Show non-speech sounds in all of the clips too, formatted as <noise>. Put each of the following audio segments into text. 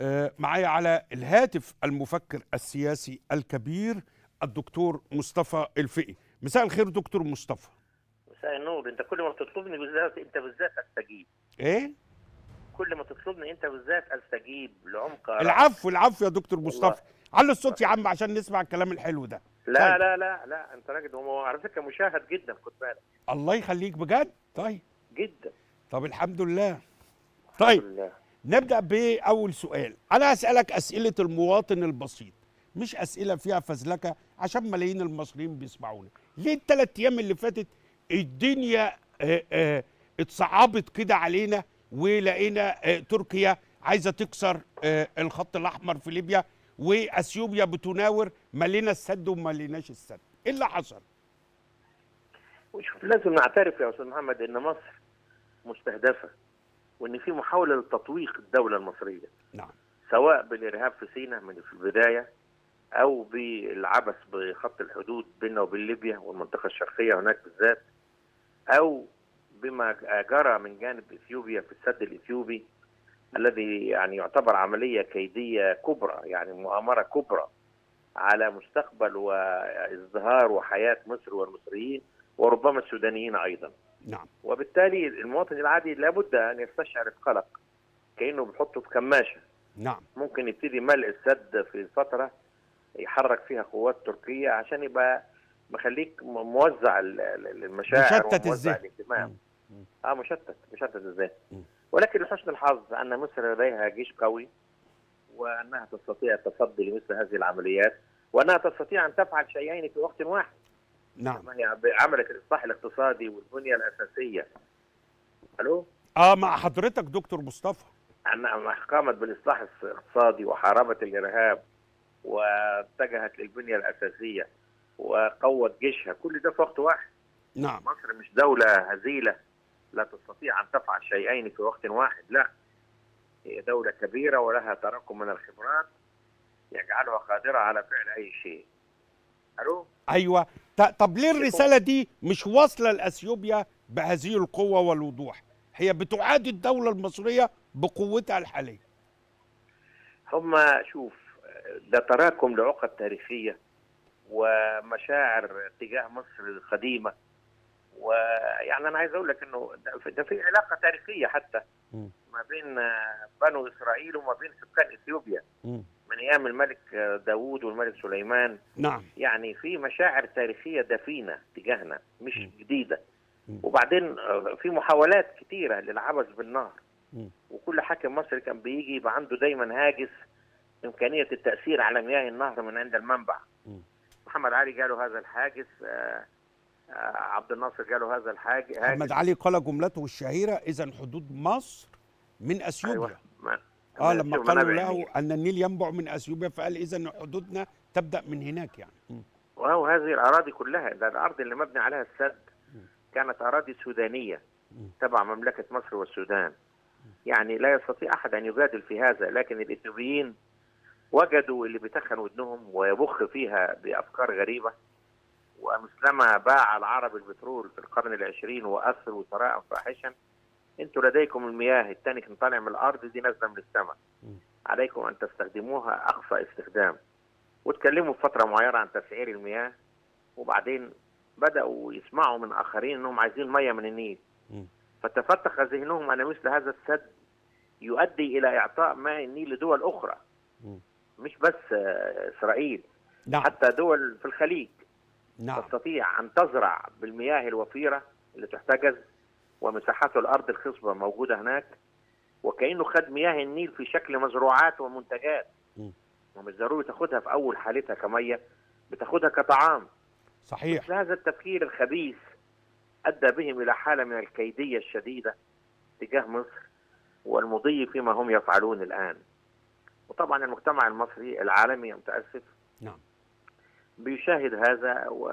آه، معايا على الهاتف المفكر السياسي الكبير الدكتور مصطفى الفقي. مساء الخير دكتور مصطفى. مساء النور. انت كل ما تطلبني بالذات انت بالذات استجيب. إيه؟ كل ما تطلبني انت بالذات استجيب لعمق. العفو العفو يا دكتور مصطفى. على الصوت يا عم عشان نسمع الكلام الحلو ده. لا طيب. لا لا لا انت راجل هو على فكرة مشاهد جدا خد بالك. الله يخليك بجد؟ طيب. جدا. طب الحمد لله. الحمد طيب. لله. نبدأ بأول سؤال. أنا هسالك أسئلة المواطن البسيط مش أسئلة فيها فزلكة عشان ملايين المصريين بيسمعونا ليه الثلاث أيام اللي فاتت الدنيا آه، آه، اتصعبت كده علينا ولقينا آه، تركيا عايزة تكسر الخط الأحمر في ليبيا وأثيوبيا بتناور ملينا السد وما ليناش السد. إيه اللي حصل؟ وشوف لازم نعترف يا أستاذ محمد إن مصر مستهدفة. وإن في محاولة لتطويق الدولة المصرية نعم. سواء بالإرهاب في سيناء من في البداية أو بالعبث بخط الحدود بيننا وبين ليبيا والمنطقة الشرقية هناك بالذات أو بما جرى من جانب إثيوبيا في السد الإثيوبي الذي يعني يعتبر عملية كيدية كبرى يعني مؤامرة كبرى على مستقبل وإزدهار وحياة مصر والمصريين وربما السودانيين أيضا. نعم. وبالتالي المواطن العادي لابد أن يستشعر القلق كأنه بيحطه في كماشة. نعم. ممكن يبتدي ملء السد في فترة يحرك فيها قوات تركية عشان يبقى مخليك موزع ال- ال- المشاعر مشتت الذهن. الاهتمام. آه مشتت مشتت إزاي. ولكن لحسن الحظ أن مصر لديها جيش قوي وأنها تستطيع التصدي لمثل هذه العمليات وأنها تستطيع أن تفعل شيئين في وقت واحد. نعم. عملت الإصلاح الاقتصادي والبنية الأساسية. ألو؟ آه مع حضرتك دكتور مصطفى. أنها قامت بالإصلاح الاقتصادي وحاربت الإرهاب واتجهت للبنية الأساسية وقوت جيشها كل ده في وقت واحد. نعم. مصر مش دولة هزيلة لا تستطيع أن تفعل شيئين في وقت واحد لا. هي دولة كبيرة ولها تراكم من الخبرات يجعلها قادرة على فعل أي شيء. ألو؟ أيوه. طب ليه الرسالة دي مش واصلة لأثيوبيا بهذه القوة والوضوح؟ هي بتعادي الدولة المصرية بقوتها الحالية. هم شوف ده تراكم لعقد تاريخية ومشاعر تجاه مصر القديمة. ويعني أنا عايز أقول لك إنه ده في- علاقة تاريخية حتى. ما بين بنو إسرائيل وما بين سكان إثيوبيا. من أيام الملك داوود والملك سليمان نعم يعني في مشاعر تاريخية دفينة تجاهنا مش مم. جديدة مم. وبعدين آه، في محاولات كتيرة للعبث بالنار مم. وكل حاكم مصري كان بيجي يبقى عنده دايما هاجس إمكانية التأثير على مياه النهر من عند المنبع مم. محمد علي جاله هذا الحاجز آه، آه، عبد الناصر جاله هذا الحاجز محمد علي قال جملته الشهيرة اذا حدود مصر من أثيوبيا أيوة. آه لما قالوا له. أن النيل ينبع من أثيوبيا فقال إذا حدودنا تبدأ من هناك يعني مم. وهو هذه الأراضي كلها ده الأرض اللي مبني عليها السد كانت أراضي سودانية مم. تبع مملكة مصر والسودان يعني لا يستطيع أحد أن يجادل في هذا لكن الإثيوبيين وجدوا اللي بيتخن ودنهم ويبخ فيها بأفكار غريبة ومثلما باع العرب البترول في القرن العشرين وأثروا ثراء فاحشا أنتوا لديكم المياه التاني كان طالع من الأرض دي نازلة من السماء. عليكم أن تستخدموها أقصى استخدام. وتكلموا في فترة معينة عن تسعير المياه وبعدين بدأوا يسمعوا من آخرين أنهم عايزين مية من النيل. فتفتح ذهنهم أن مثل هذا السد يؤدي إلى إعطاء ماء النيل لدول أخرى. مم. مش بس آه، إسرائيل. نعم. حتى دول في الخليج. نعم. تستطيع أن تزرع بالمياه الوفيرة اللي تحتجز ومساحات الأرض الخصبة موجودة هناك وكأنه خد مياه النيل في شكل مزروعات ومنتجات. ومش ضروري تاخدها في أول حالتها كمية بتاخدها كطعام. صحيح. مثل هذا التفكير الخبيث أدى بهم إلى حالة من الكيدية الشديدة تجاه مصر والمضي فيما هم يفعلون الآن. وطبعا المجتمع المصري العالمي متأسف نعم. بيشاهد هذا و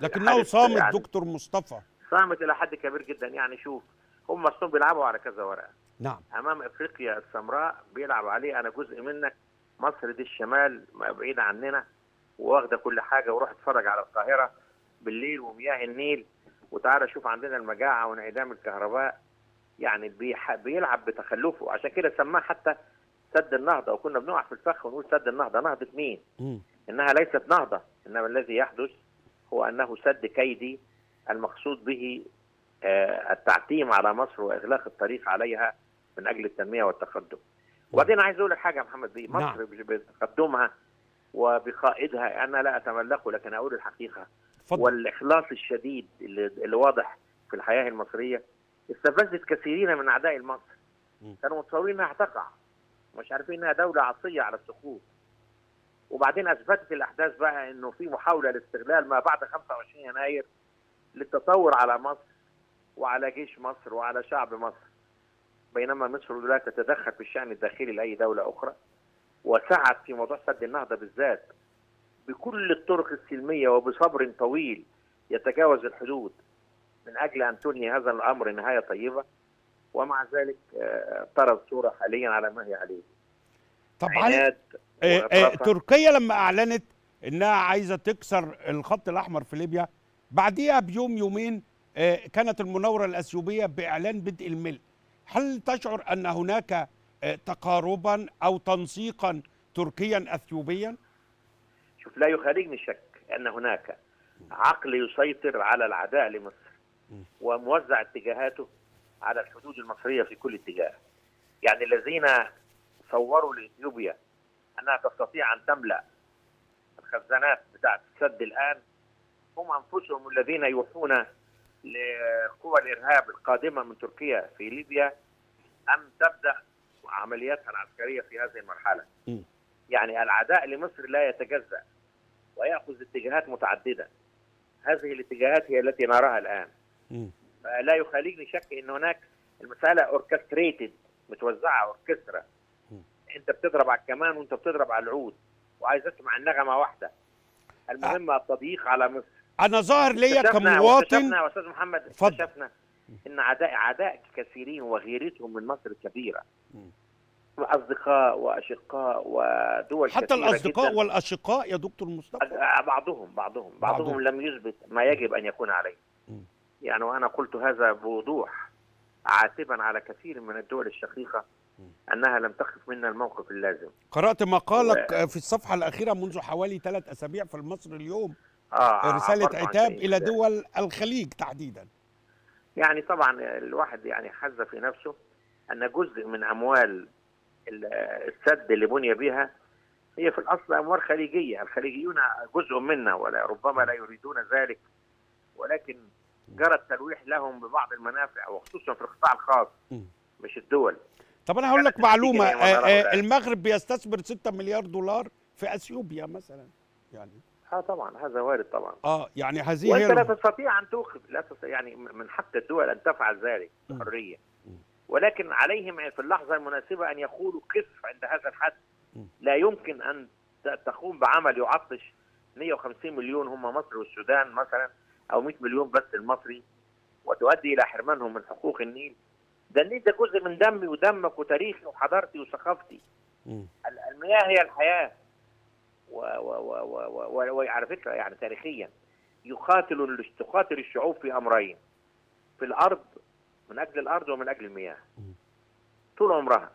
لكنه صامت يعني دكتور مصطفى. صامت إلى حد كبير جدا. يعني شوف هم أصلا بيلعبوا على كذا ورقة. نعم. أمام أفريقيا السمراء بيلعب عليه. أنا جزء منك. مصر دي الشمال بعيدة عننا. واخدة كل حاجة. وروح اتفرج على القاهرة بالليل ومياه النيل. وتعالى شوف عندنا المجاعة وانعدام الكهرباء. يعني بيح... بيلعب بتخلفه. عشان كده سماه حتى سد النهضة. وكنا بنقع في الفخ ونقول سد النهضة. نهضة مين؟ مم. إنها ليست نهضة. إنما الذي يحدث هو أنه سد كيدي. المقصود به آه، التعتيم على مصر وإغلاق الطريق عليها من أجل التنمية والتقدم. وبعدين عايز أقول لك حاجة يا محمد بيه مصر نعم. بتقدمها وبقائدها أنا لا اتملكه لكن أقول الحقيقة اتفضل والإخلاص الشديد اللي, اللي واضح في الحياة المصرية استفزت كثيرين من أعداء مصر م. كانوا متصورين إنها هتقع مش عارفين إنها دولة عصية على السقوط وبعدين أثبتت الأحداث بقى إنه في محاولة لاستغلال ما بعد 25 يناير للتطور على مصر وعلى جيش مصر وعلى شعب مصر. بينما مصر لا تتدخل في الشأن الداخلي لأي دولة أخرى وسعت في موضوع سد النهضة بالذات بكل الطرق السلمية وبصبر طويل يتجاوز الحدود. من أجل أن تنهي هذا الأمر نهاية طيبة ومع ذلك آه، ترى الصورة حاليا على ما هي عليه. آه، آه، وغطرسة. تركيا لما أعلنت إنها عايزة تكسر الخط الأحمر في ليبيا بعديها بيوم يومين آه، كانت المناورة الأثيوبية بإعلان بدء الملء هل تشعر أن هناك آه، تقاربا أو تنسيقا تركيا اثيوبيا شوف لا يخالجني الشك أن هناك عقل يسيطر على العداء لمصر وموزع اتجاهاته على الحدود المصرية في كل اتجاه. يعني الذين صوروا لإثيوبيا أنها تستطيع أن تملأ الخزانات بتاعه السد الآن هم أنفسهم الذين يوحون لقوى الإرهاب القادمة من تركيا في ليبيا ان تبدأ عملياتها العسكرية في هذه المرحلة. م. يعني العداء لمصر لا يتجزأ ويأخذ اتجاهات متعددة. هذه الاتجاهات هي التي نراها الآن. لا يخالجني شك إن هناك المسألة orchestrated متوزعة اوركسترا. أنت بتضرب على الكمان وأنت بتضرب على العود وعايز أسمع النغمة واحدة المهم التضييق على مصر أنا ظاهر ليا كمواطن يا أستاذ محمد. اكتشفنا إن عداء عداء كثيرين وغيرتهم من مصر كبيره مم. وأصدقاء وأشقاء ودول حتى الأصدقاء جداً. والأشقاء يا دكتور مصطفى بعضهم بعضهم بعضهم, بعضهم. لم يثبت ما يجب أن يكون عليه. يعني وأنا قلت هذا بوضوح عاتبا على كثير من الدول الشقيقة. أنها لم تقف منا الموقف اللازم قرأت مقالك آه، في الصفحة الأخيرة منذ حوالي ثلاث أسابيع في المصري اليوم آه رسالة عبرت عن عتاب. إلى دول الخليج تحديدا يعني طبعا الواحد يعني حز في نفسه أن جزء من أموال ال- السد اللي بني بها هي في الأصل أموال خليجية، الخليجيون جزء منا ولا ربما لا يريدون ذلك ولكن جرى التلويح لهم ببعض المنافع وخصوصا في القطاع الخاص. مش الدول. طب أنا هقول لك كانت معلومة هي آه، آه،. المغرب بيستثمر 6 مليار دولار في أثيوبيا مثلا يعني آه طبعا هذا وارد طبعا. آه يعني هذه هي وانت لا تستطيع أن توقف لا تستطيع يعني من حق الدول أن تفعل ذلك. بحرية. ولكن عليهم في اللحظة المناسبة أن يقولوا قف عند هذا الحد. لا يمكن أن تقوم بعمل يعطش 150 مليون هم مصر والسودان مثلا أو 100 مليون بس المصري وتؤدي إلى حرمانهم من حقوق النيل ده النيل ده جزء من دمي ودمك وتاريخي وحضارتي وثقافتي المياه هي الحياة وعلى فكرة يعني تاريخيا يقاتل تقاتل الشعوب في أمرين في الأرض من أجل الأرض ومن أجل المياه. طول عمرها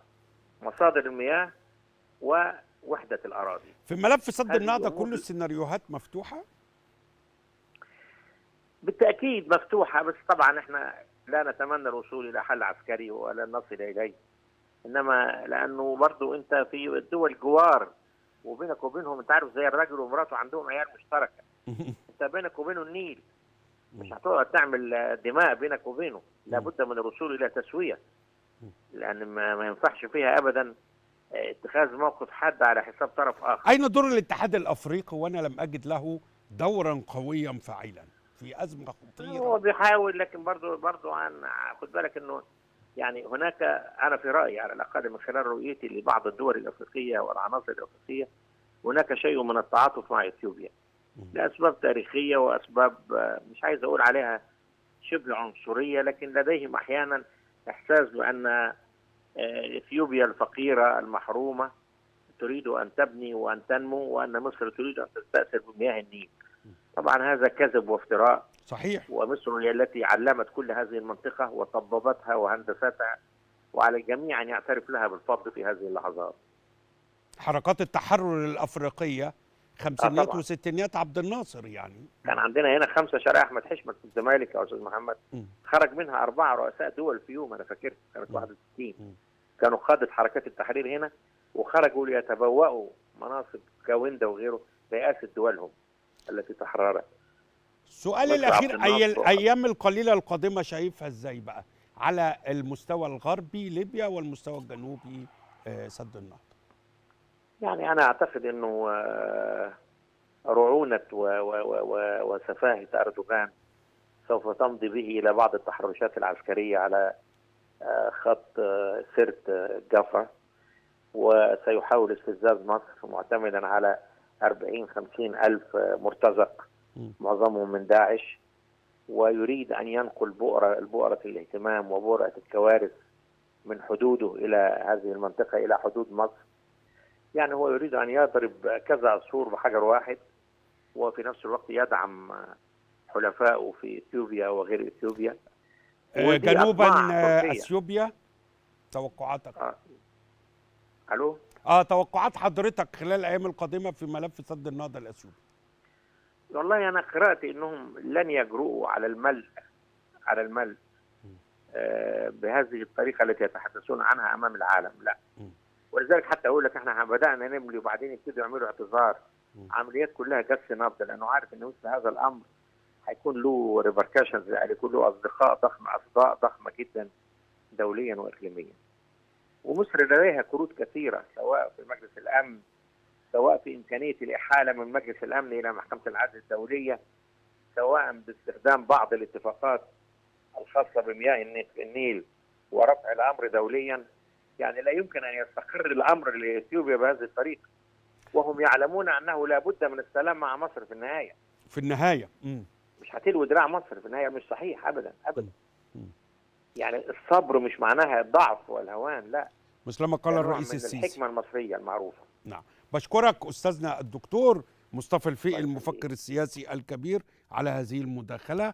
مصادر المياه ووحدة الأراضي. في ملف سد النهضة كل السيناريوهات مفتوحة؟ بالتأكيد مفتوحة بس طبعا إحنا لا نتمنى الوصول إلى حل عسكري ولا نصل إليه. إنما لأنه برضو أنت في الدول جوار وبينك وبينهم انت عارف زي الراجل ومراته عندهم عيال مشتركة. <laughs> انت بينك وبينه النيل. مش هتقعد تعمل دماء بينك وبينه. لابد من الوصول إلى تسوية. لأن ما, ينفعش فيها ابدا آه، اتخاذ موقف حد على حساب طرف آخر. أين دور الاتحاد الأفريقي؟ وأنا لم أجد له دورا قويا فاعلا. في أزمة هو خطيره بيحاول لكن برضه برضه أنا خد بالك إنه يعني هناك أنا في رأيي على الأقل من خلال رؤيتي لبعض الدول الأفريقية والعناصر الأفريقية هناك شيء من التعاطف مع إثيوبيا. لأسباب تاريخية وأسباب آه، مش عايز أقول عليها شبه عنصرية لكن لديهم أحيانا إحساس بأن آه، إثيوبيا الفقيرة المحرومة تريد أن تبني وأن تنمو وأن مصر تريد أن تستأثر بمياه النيل. طبعا هذا كذب وافتراء. صحيح ومصر هي التي علمت كل هذه المنطقة وطببتها وهندستها وعلى الجميع أن يعترف لها بالفضل في هذه اللحظات حركات التحرر الأفريقية خمسينيات طبعاً. وستينيات عبد الناصر يعني كان عندنا هنا خمسة شارع أحمد حشمت في الزمالك يا أستاذ محمد مم. خرج منها أربعة رؤساء دول في يوم أنا فاكر كانت مم. 61 مم. كانوا قادة حركات التحرير هنا وخرجوا ليتبوأوا مناصب كاوندا وغيره رئاسه دولهم التي تحررت السؤال الأخير الناصر. الأيام القليلة القادمه شايفها إزاي بقى على المستوى الغربي ليبيا والمستوى الجنوبي آه، سد النهضه يعني أنا أعتقد إنه آه، رعونة وسفاهة أردوغان سوف تمضي به إلى بعض التحرشات العسكرية على آه، خط سرت جفا وسيحاول استفزاز مصر معتمدا على 40 50 ألف مرتزق. معظمهم من داعش ويريد أن ينقل بؤرة بؤرة الاهتمام وبؤرة الكوارث من حدوده إلى هذه المنطقة إلى حدود مصر. يعني هو يريد أن يضرب كذا عصفور بحجر واحد وفي نفس الوقت يدعم حلفائه في إثيوبيا وغير إثيوبيا. آه، جنوبا آه،. إثيوبيا. توقعاتك. آه. ألو؟ آه توقعات حضرتك خلال الأيام القادمة في ملف سد النهضة الإثيوبي. والله أنا قرأت إنهم لن يجرؤوا على الملء على الملء آه، بهذه الطريقة التي يتحدثون عنها أمام العالم لا. ولذلك حتى أقول لك إحنا بدأنا نملي وبعدين يبتدوا يعملوا اعتذار. عمليات كلها جس نبض لأنه عارف ان مثل هذا الأمر هيكون له repercussions يعني يكون له أصدقاء ضخمه اصداء ضخمة جدا دوليا واقليميا. ومصر لديها كروت كثيرة سواء في مجلس الأمن سواء في إمكانية الإحالة من مجلس الأمن إلى محكمة العدل الدولية سواء باستخدام بعض الاتفاقات الخاصة بمياه النيل- ورفع الأمر دوليا. يعني لا يمكن أن يستقر الأمر لإثيوبيا بهذه الطريقة. وهم يعلمون أنه لا بد من السلام مع مصر في النهاية. في النهاية. مم. مش هتلوي دراع مصر في النهاية مش صحيح ابدا ابدا. م. يعني الصبر مش معناها الضعف والهوان لا. مثلما قال ده نوع الرئيس السيسي. الحكمة المصرية المعروفة. نعم. بشكرك أستاذنا الدكتور مصطفى الفقي الله يخليك. المفكر السياسي الكبير على هذه المداخلة